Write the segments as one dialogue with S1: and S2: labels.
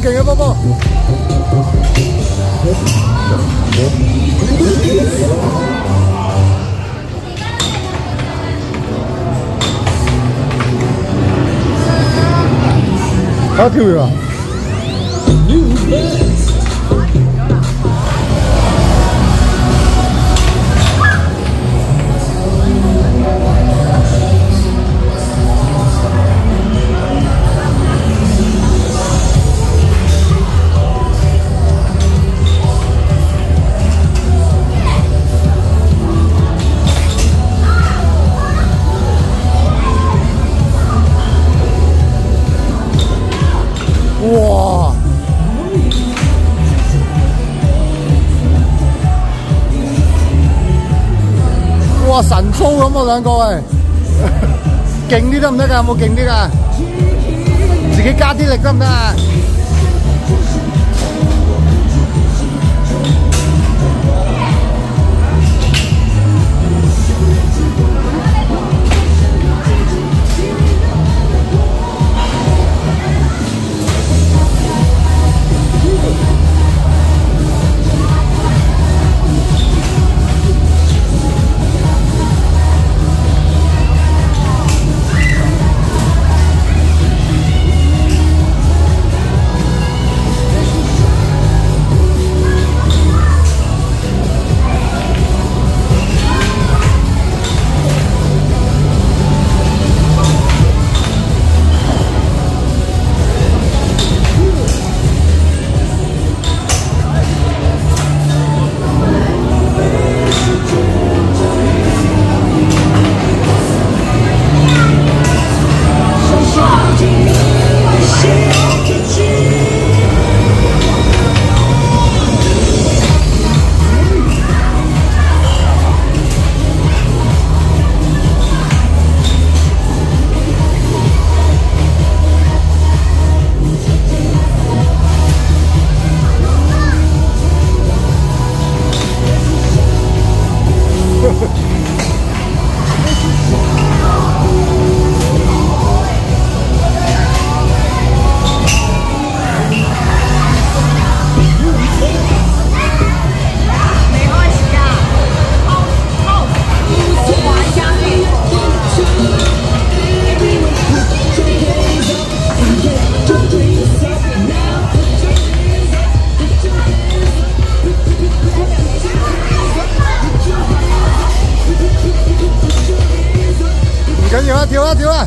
S1: 警员报告！他去哪？神操咁，啊，两个诶，劲 啲得唔得噶？有冇劲啲噶？自己加啲力得唔得啊？
S2: 跳啊！
S1: 跳啊！跳啊！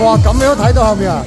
S1: 哇，咁样睇到后面啊！